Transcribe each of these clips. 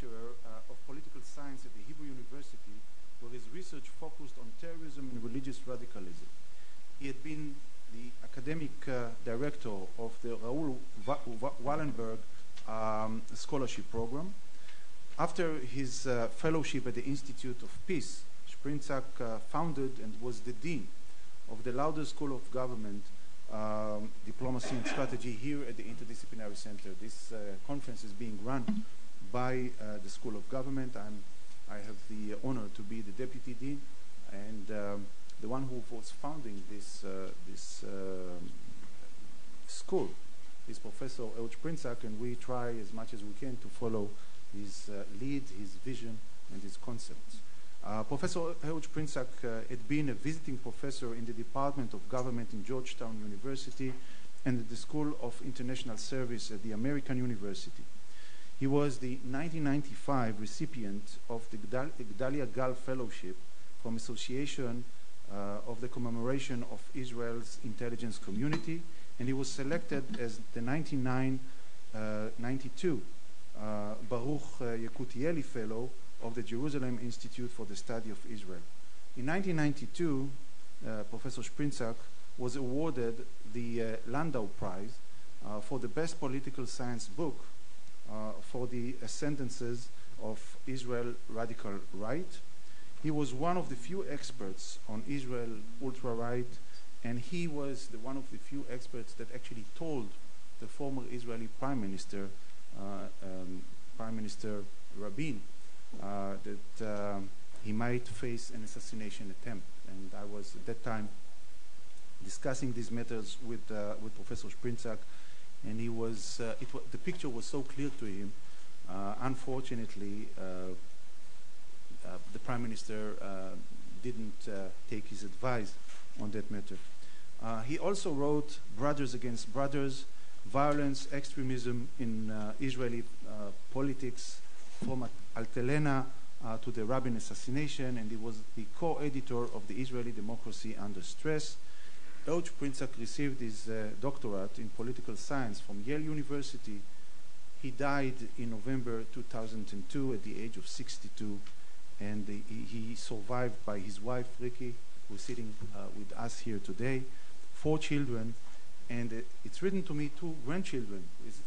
lecturer uh, of political science at the Hebrew University, where his research focused on terrorism and religious radicalism. He had been the academic uh, director of the Raoul Wallenberg um, scholarship program. After his uh, fellowship at the Institute of Peace, Sprinzak uh, founded and was the dean of the Lauder School of Government, um, Diplomacy and Strategy here at the Interdisciplinary Center. This uh, conference is being run by uh, the School of Government. I'm, I have the honor to be the deputy dean and um, the one who was founding this, uh, this um, school is Professor Ehud Sprinzak, and we try as much as we can to follow his uh, lead, his vision, and his concepts. Uh, professor Ehud Sprinzak uh, had been a visiting professor in the Department of Government in Georgetown University and at the School of International Service at the American University. He was the 1995 recipient of the Gedalia Gal Fellowship from Association uh, of the Commemoration of Israel's Intelligence Community, and he was selected as the 1992 uh, Baruch uh, Yekutieli Fellow of the Jerusalem Institute for the Study of Israel. In 1992, uh, Professor Sprinzak was awarded the uh, Landau Prize uh, for the best political science book uh, for the ascendances of Israel radical right. He was one of the few experts on Israel ultra right, and he was the one of the few experts that actually told the former Israeli Prime Minister, uh, um, Prime Minister Rabin, uh, that um, he might face an assassination attempt. And I was at that time discussing these matters with uh, with Professor Sprinzak, and he was uh, it wa- the picture was so clear to him. Uh, unfortunately, uh, uh, the prime minister uh, didn't take his advice on that matter. He also wrote "Brothers Against Brothers: Violence, Extremism in Israeli Politics," from Altalena to the Rabin assassination, and he was the co-editor of the Israeli Democracy Under Stress. Ehud Sprinzak received his uh, doctorate in political science from Yale University. He died in November 2002 at the age of 62, and he, he survived by his wife Ricky, who's sitting uh, with us here today, four children, and uh, it's written to me two grandchildren. It's,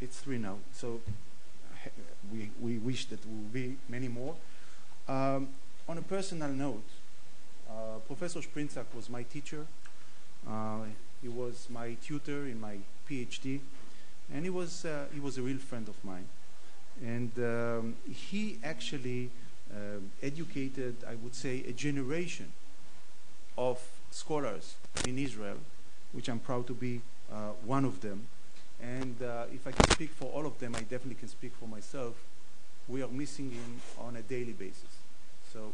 it's three now. So we, we wish that there will be many more. Um, on a personal note, uh, Professor Sprinzak was my teacher. Uh, he was my tutor in my PhD, and he was uh, he was a real friend of mine. And um, he actually uh, educated, I would say, a generation of scholars in Israel, which I'm proud to be uh, one of them. And uh, if I can speak for all of them, I definitely can speak for myself. We are missing him on a daily basis. So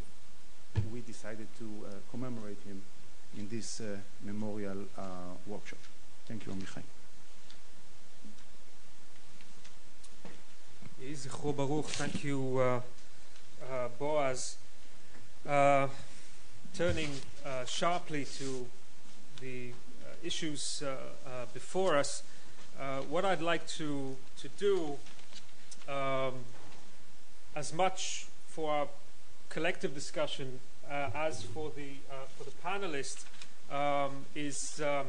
we decided to uh, commemorate him in this uh, memorial uh, workshop. Thank you, Amichai. Yeh Zichro Baruch. Thank you, uh, Boaz. Turning sharply to the issues before us, what I'd like to, to do, um, as much for our collective discussion as for the, uh, for the panelists, um, is um,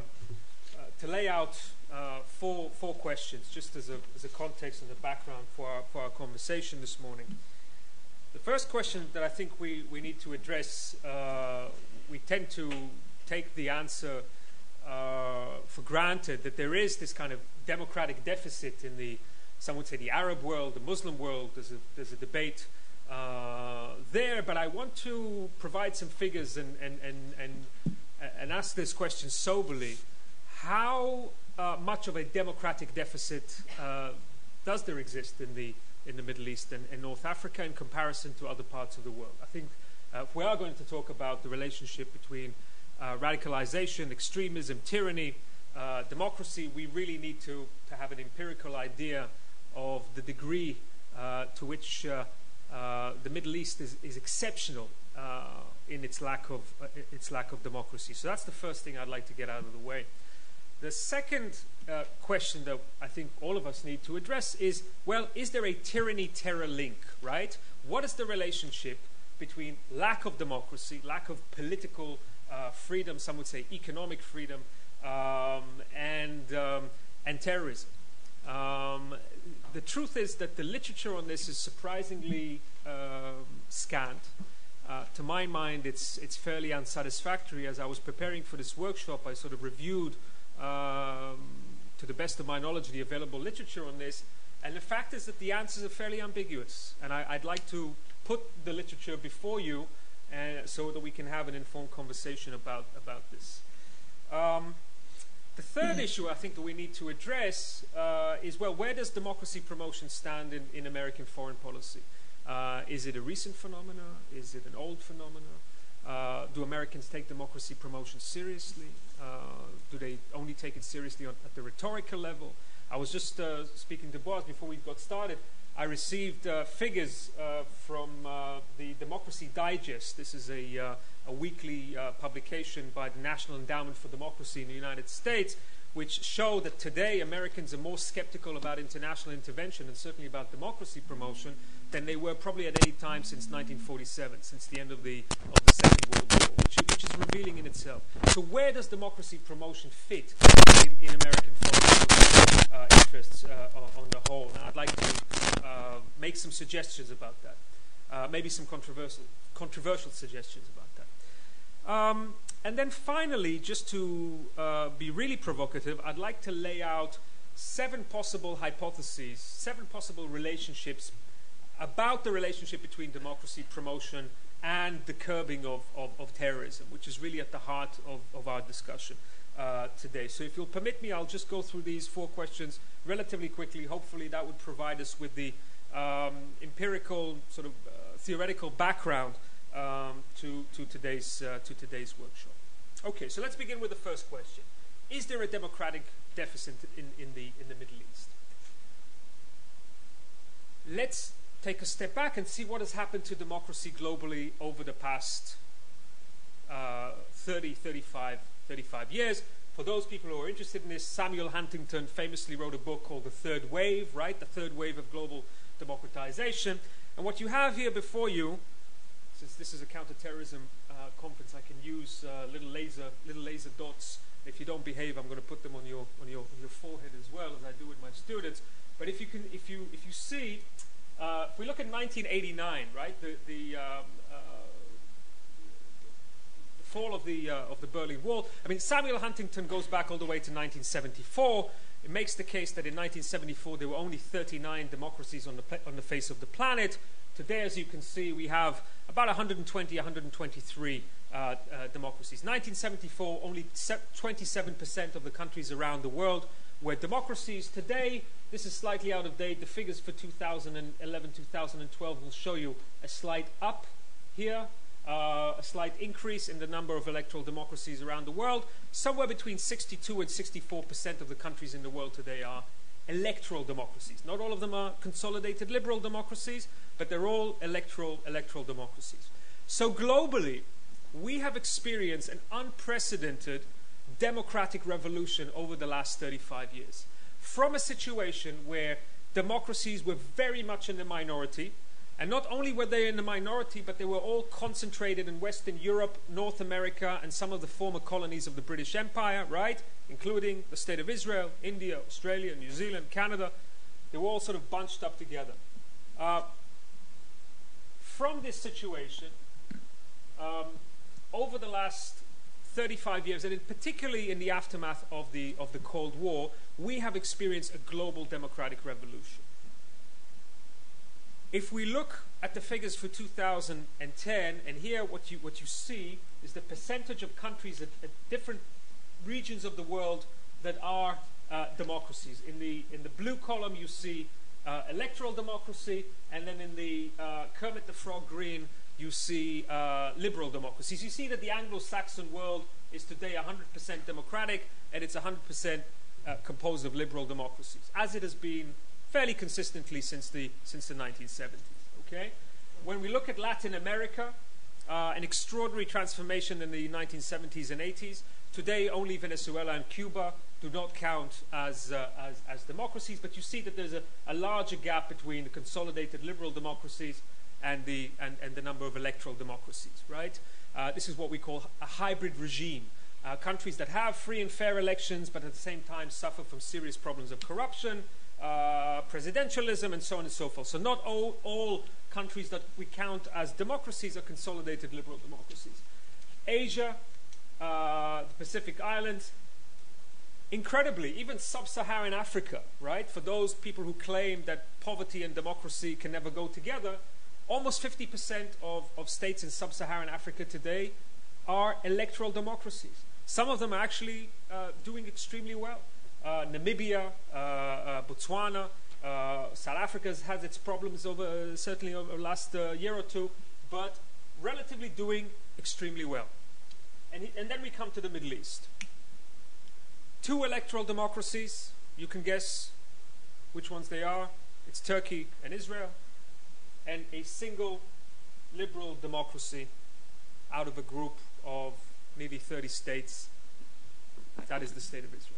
uh, to lay out uh, four, four questions, just as a, as a context and a background for our, for our conversation this morning. The first question that I think we, we need to address, uh, we tend to take the answer uh, for granted that there is this kind of democratic deficit in the, some would say, the Arab world, the Muslim world. There's a, there's a debate uh, there, but I want to provide some figures and, and, and, and, and ask this question soberly, how uh, much of a democratic deficit uh, does there exist in the in the Middle East and, and, North Africa in comparison to other parts of the world? I think uh, if we are going to talk about the relationship between uh, radicalization, extremism, tyranny, uh, democracy, we really need to, to have an empirical idea of the degree uh, to which the Middle East is, is exceptional in its lack of its lack of democracy. So that's the first thing I'd like to get out of the way. The second uh, question that I think all of us need to address is well, is there a tyranny terror link, right? What is the relationship between lack of democracy, lack of political uh, freedom, some would say economic freedom, um, and, um, and terrorism? Um, the truth is that the literature on this is surprisingly um, scant. Uh, to my mind, it's, it's fairly unsatisfactory. As I was preparing for this workshop, I sort of reviewed um, to the best of my knowledge, the available literature on this. And the fact is that the answers are fairly ambiguous. And I, would like to put the literature before you uh, so that we can have an informed conversation about, about this. Um, the third issue I think that we need to address uh, is well, where does democracy promotion stand in, in American foreign policy? Uh, is it a recent phenomenon? Is it an old phenomenon? Uh, do Americans take democracy promotion seriously? Uh, do they only take it seriously on, at the rhetorical level? I was just uh, speaking to Boaz before we got started. I received uh, figures uh, from the Democracy Digest. This is a, a weekly publication by the National Endowment for Democracy in the United States, which show that today Americans are more skeptical about international intervention and certainly about democracy promotion than they were probably at any time since 1947, since the end of the, of the Second World War, which, which is revealing in itself. So where does democracy promotion fit in, in American foreign uh, interests uh, on the whole? I'd like to uh, make some suggestions about that. Uh, maybe some controversial, controversial suggestions about. Um, and then finally, just to uh, be really provocative, I'd like to lay out seven possible hypotheses, seven possible relationships about the relationship between democracy promotion and the curbing of, of, of terrorism, which is really at the heart of, of our discussion uh, today. So, if you'll permit me, I'll just go through these four questions relatively quickly. Hopefully, that would provide us with the um, empirical, sort of uh, theoretical background um, to, to, today's, uh, to today's workshop. Okay, so let's begin with the first question Is there a democratic deficit in, in, the, in the Middle East? Let's take a step back and see what has happened to democracy globally over the past uh, 30, 35, 35 years. For those people who are interested in this, Samuel Huntington famously wrote a book called The Third Wave, right? The Third Wave of Global Democratization. And what you have here before you, since this is a counterterrorism uh, conference, I can use uh, little laser, little laser dots. If you don't behave, I'm going to put them on your, on your, on your forehead as well, as I do with my students. But if you can, if you, if you see, uh, if we look at 1989, right, the, the, um, uh, the fall of the, uh, of the Berlin Wall, I mean, Samuel Huntington goes back all the way to 1974. It makes the case that in 1974 there were only 39 democracies on the, on the face of the planet. Today, as you can see, we have about 120, 123 uh, uh, democracies. 1974, only 27% of the countries around the world were democracies. Today, this is slightly out of date. The figures for 2011 2012 will show you a slight up here, uh, a slight increase in the number of electoral democracies around the world. Somewhere between 62 and 64 percent of the countries in the world today are electoral democracies. Not all of them are consolidated liberal democracies, but they're all electoral electoral democracies. So globally, we have experienced an unprecedented democratic revolution over the last 35 years from a situation where democracies were very much in the minority. And not only were they in the minority, but they were all concentrated in Western Europe, North America, and some of the former colonies of the British Empire, right? Including the State of Israel, India, Australia, New Zealand, Canada. They were all sort of bunched up together. Uh, from this situation, um, over the last 35 years, and in particularly in the aftermath of the, of the Cold War, we have experienced a global democratic revolution. If we look at the figures for 2010, and here what you, what you see is the percentage of countries at, at different regions of the world that are uh, democracies. In the, in the blue column, you see uh, electoral democracy, and then in the uh, Kermit the Frog green, you see uh, liberal democracies. You see that the Anglo Saxon world is today 100% democratic, and it's 100% uh, composed of liberal democracies, as it has been fairly consistently since the, since the 1970s. Okay? When we look at Latin America, uh, an extraordinary transformation in the 1970s and 80s. Today, only Venezuela and Cuba do not count as, uh, as, as, democracies, but you see that there's a, a, larger gap between the consolidated liberal democracies and the, and, and the number of electoral democracies, right? Uh, this is what we call a hybrid regime. Uh, countries that have free and fair elections, but at the same time suffer from serious problems of corruption, uh, presidentialism, and so on and so forth. So not all, all countries that we count as democracies are consolidated liberal democracies. Asia, uh, the Pacific Islands, incredibly, even sub-Saharan Africa, right? For those people who claim that poverty and democracy can never go together, almost 50% of, of states in sub-Saharan Africa today are electoral democracies. Some of them are actually uh, doing extremely well. Uh, Namibia, uh, uh, Botswana, South Africa has had its problems over certainly over the last year or two, but relatively doing extremely well. And, he, and then we come to the Middle East. Two electoral democracies, you can guess which ones they are. It's Turkey and Israel, and a single liberal democracy out of a group of maybe 30 states. That is the state of Israel.